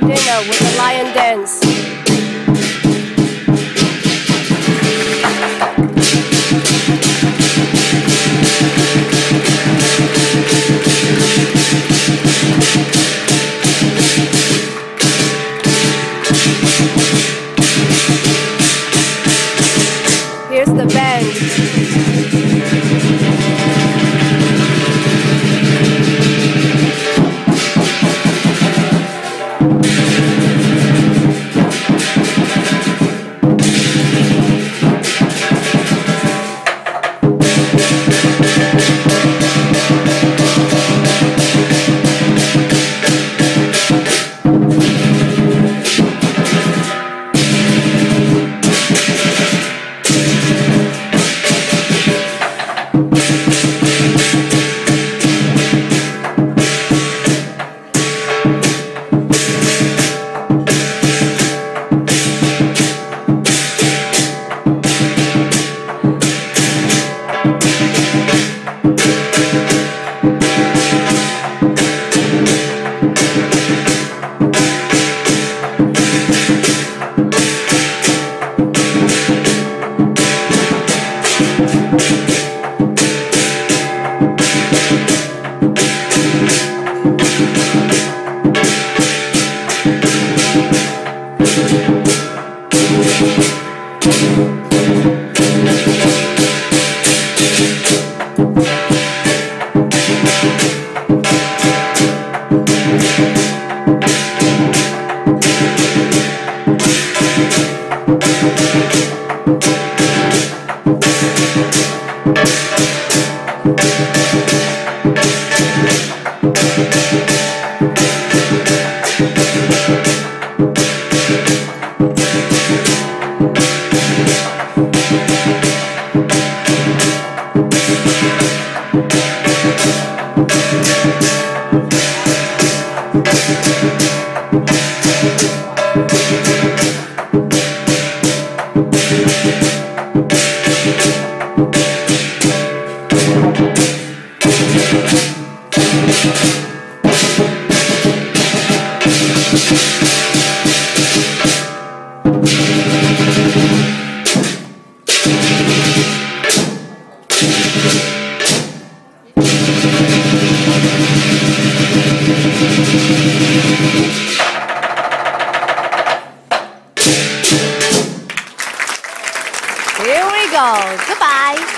buffet dinner with the lion dance. Bye. Thank Thank Here we go. Goodbye.